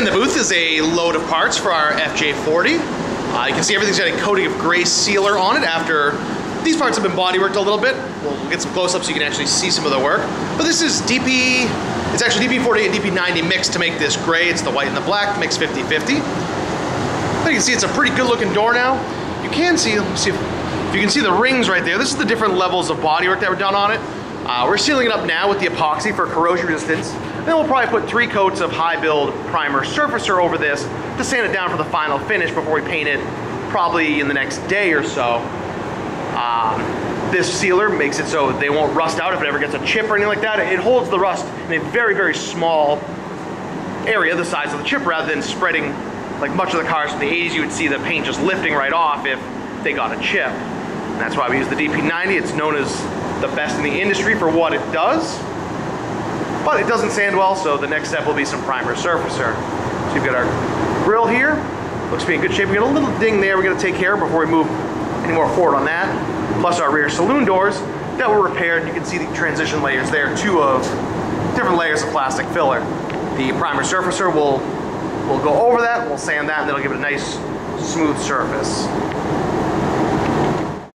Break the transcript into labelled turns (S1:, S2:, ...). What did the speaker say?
S1: In the booth is a load of parts for our FJ40. Uh, you can see everything's got a coating of gray sealer on it after these parts have been bodyworked a little bit. We'll get some close-ups so you can actually see some of the work. But this is DP, it's actually DP40 and DP90 mixed to make this gray. It's the white and the black, mixed 50-50. But you can see it's a pretty good looking door now. You can see, see if, if, you can see the rings right there. This is the different levels of bodywork that were done on it. Uh, we're sealing it up now with the epoxy for corrosion resistance. Then we'll probably put three coats of high build primer surfacer over this to sand it down for the final finish before we paint it probably in the next day or so. Um, this sealer makes it so they won't rust out if it ever gets a chip or anything like that. It holds the rust in a very, very small area, the size of the chip, rather than spreading like much of the cars from the 80s, you would see the paint just lifting right off if they got a chip. And that's why we use the DP90. It's known as the best in the industry for what it does, but it doesn't sand well, so the next step will be some primer surfacer. So you've got our grill here, looks to be in good shape. We got a little ding there we're gonna take care of before we move any more forward on that. Plus our rear saloon doors that were repaired. You can see the transition layers there, two of different layers of plastic filler. The primer surfacer will, will go over that, we'll sand that, and that'll give it a nice smooth surface.